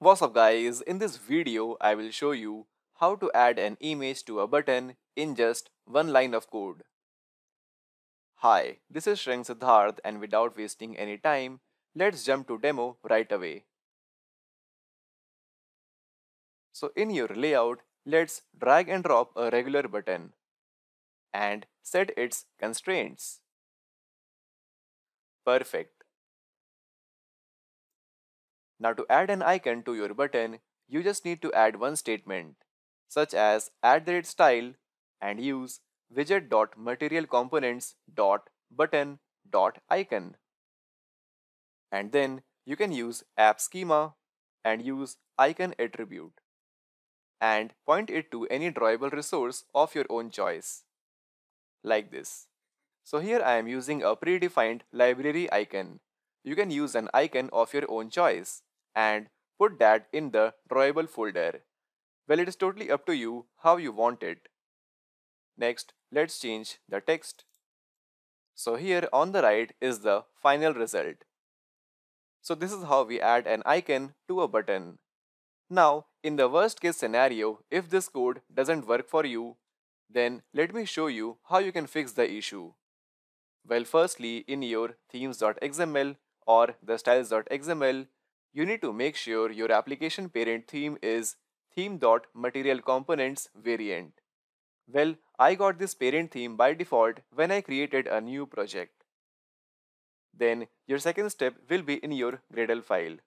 What's up guys, in this video I will show you how to add an image to a button in just one line of code. Hi, this is Sriyank Siddharth and without wasting any time, let's jump to demo right away. So in your layout, let's drag and drop a regular button and set its constraints. Perfect. Now to add an icon to your button, you just need to add one statement, such as add the style and use widget.materialComponents.button.icon. And then you can use app schema and use icon attribute and point it to any drawable resource of your own choice, like this. So here I am using a predefined library icon. You can use an icon of your own choice and put that in the drawable folder. Well, it is totally up to you how you want it. Next, let's change the text. So here on the right is the final result. So this is how we add an icon to a button. Now, in the worst case scenario, if this code doesn't work for you, then let me show you how you can fix the issue. Well, firstly, in your themes.xml or the styles.xml, you need to make sure your application parent theme is theme.materialComponents variant. Well, I got this parent theme by default when I created a new project. Then your second step will be in your Gradle file.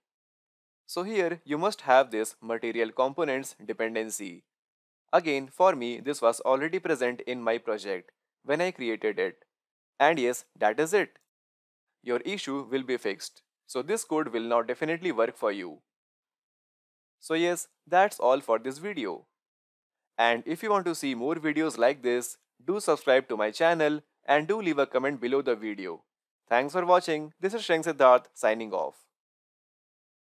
So here you must have this material components dependency. Again, for me, this was already present in my project when I created it. And yes, that is it. Your issue will be fixed. So this code will now definitely work for you. So yes, that's all for this video. And if you want to see more videos like this, do subscribe to my channel and do leave a comment below the video. Thanks for watching. This is Sriyank Siddharth signing off.